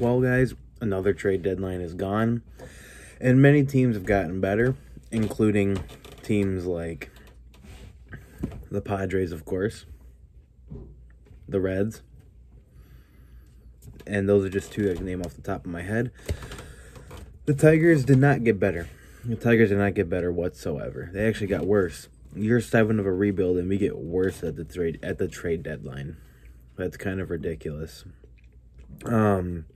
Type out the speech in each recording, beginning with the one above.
Well, guys, another trade deadline is gone, and many teams have gotten better, including teams like the Padres, of course, the Reds, and those are just two I can name off the top of my head. The Tigers did not get better. The Tigers did not get better whatsoever. They actually got worse. Year seven of a rebuild, and we get worse at the trade at the trade deadline. That's kind of ridiculous. Um,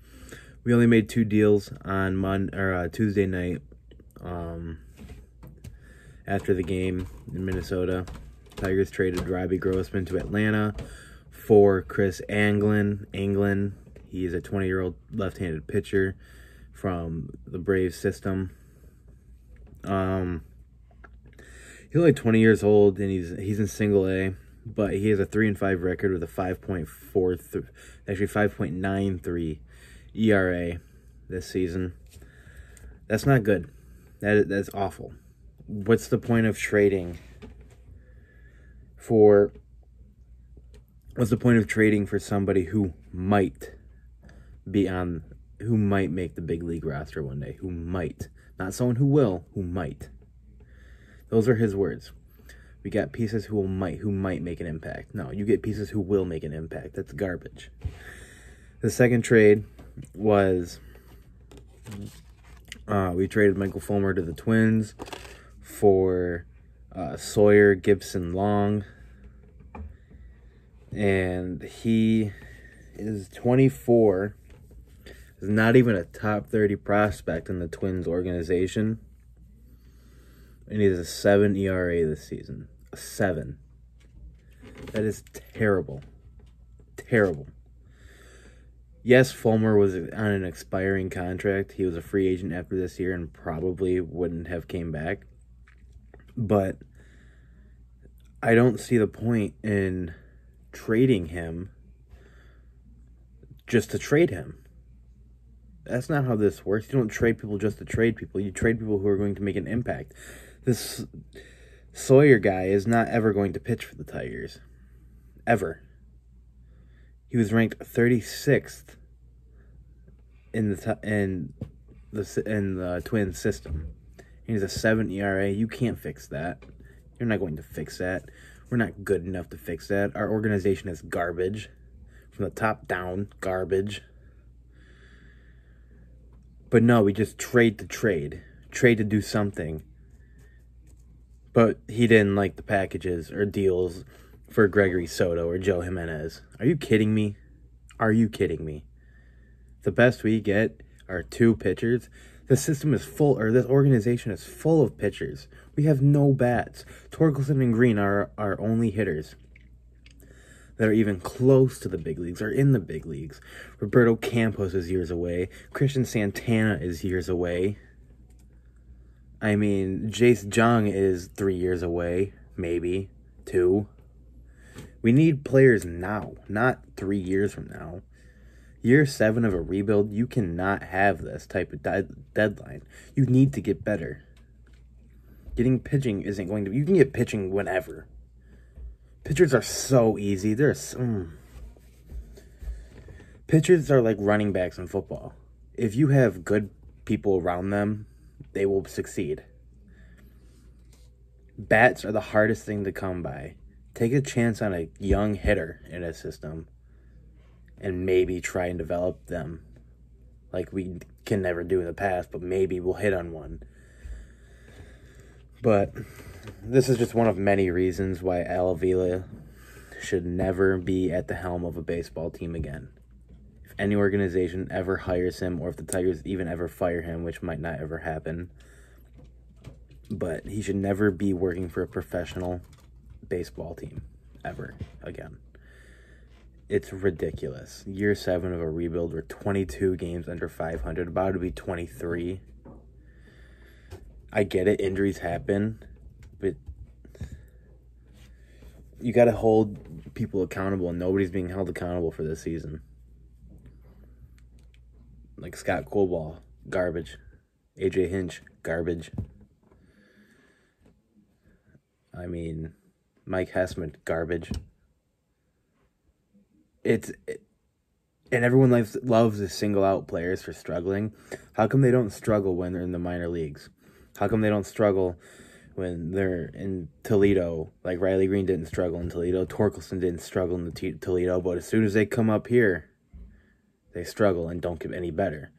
we only made two deals on Mon or uh, Tuesday night. Um, after the game in Minnesota, Tigers traded Robbie Grossman to Atlanta for Kris Anglin. Anglin, he is a 20 year old left handed pitcher from the Braves system. Um, he's only 20 years old and he's he's in single A, but he has a 3 and 5 record with a 5.4 actually 5.93 ERA this season. That's not good. That that's awful. What's the point of trading for what's the point of trading for somebody who might be on who might make the big league roster one day, who might, not someone who will, who might. Those are his words. We got pieces who will might who might make an impact. No, you get pieces who will make an impact. That's garbage. The second trade was uh, we traded Michael Fulmer to the Twins for uh, Sawyer Gipson-Long, and he is 24 is not even a top 30 prospect in the Twins organization. And he has a 7 ERA this season. A 7. That is terrible. Terrible. Yes, Fulmer was on an expiring contract. He was a free agent after this year and probably wouldn't have came back. But I don't see the point in trading him just to trade him. That's not how this works. You don't trade people just to trade people. You trade people who are going to make an impact. This Sawyer guy is not ever going to pitch for the Tigers. Ever. He was ranked 36th in the in the in the Twins system. He's a 7 ERA. You can't fix that. You're not going to fix that. We're not good enough to fix that. Our organization is garbage. From the top down, garbage. But no, we just trade to trade, trade to do something. But he didn't like the packages or deals for Gregory Soto or Joe Jimenez. Are you kidding me? Are you kidding me? The best we get are two pitchers. The system is full, or this organization is full of pitchers. We have no bats. Torkelson and Greene are our only hitters that are even close to the big leagues are in the big leagues. Roberto Campos is years away. Cristian Santana is years away. I mean, Jace Jung is three years away, maybe two. We need players now, not three years from now. Year seven of a rebuild, you cannot have this type of de- deadline. You need to get better. Getting pitching isn't going to. You can get pitching whenever. Pitchers are so easy. They're mm. pitchers are like running backs in football. If you have good people around them, they will succeed. Bats are the hardest thing to come by. Take a chance on a young hitter in a system and maybe try and develop them like we can never do in the past, but maybe we'll hit on one. But this is just one of many reasons why Al Avila should never be at the helm of a baseball team again. If any organization ever hires him, or if the Tigers even ever fire him, which might not ever happen, but he should never be working for a professional baseball team ever again. It's ridiculous. Year seven of a rebuild. We're 22 games under 500, about to be 23. I get it, injuries happen but you got to hold people accountable, and nobody's being held accountable for this season. Like Scott Coolbaugh, garbage. AJ Hinch, garbage. I mean, Mike Hessman, garbage. It's it, and everyone loves loves to single out players for struggling. How come they don't struggle when they're in the minor leagues? How come they don't struggle when they're in Toledo? Like Riley Greene didn't struggle in Toledo, Torkelson didn't struggle in the T- Toledo, but as soon as they come up here, they struggle and don't get any better.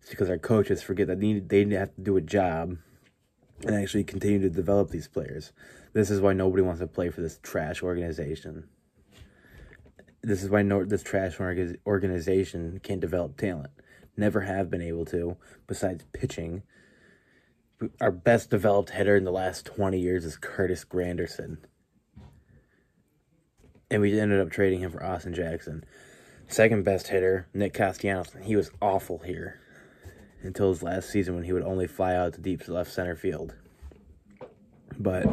It's because our coaches forget that they, they have to do a job and actually continue to develop these players. This is why nobody wants to play for this trash organization. This is why no, this trash organization can't develop talent. Never have been able to, besides pitching. Our best developed hitter in the last 20 years is Curtis Granderson. And we ended up trading him for Austin Jackson. Second best hitter, Nick Castellanos. He was awful here until his last season when he would only fly out to deep left center field. But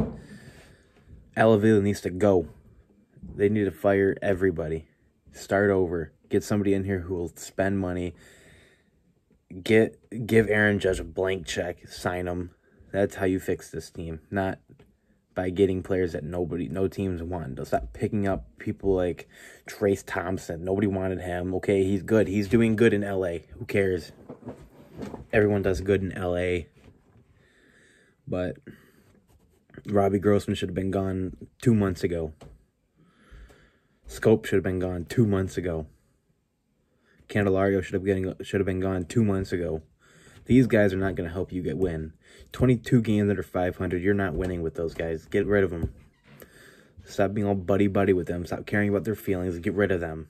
Al Avila needs to go. They need to fire everybody. Start over. Get somebody in here who will spend money. Get give Aaron Judge a blank check. Sign him. That's how you fix this team. Not by getting players that nobody, no teams want. They'll stop picking up people like Trayce Thompson. Nobody wanted him. Okay, he's good. He's doing good in LA. Who cares? Everyone does good in LA. But Robbie Grossman should have been gone two months ago. Schoop should have been gone two months ago. Candelario should have getting should have been gone two months ago. These guys are not going to help you get win. 22 games under 500, you're not winning with those guys. Get rid of them. Stop being all buddy buddy with them. Stop caring about their feelings. Get rid of them.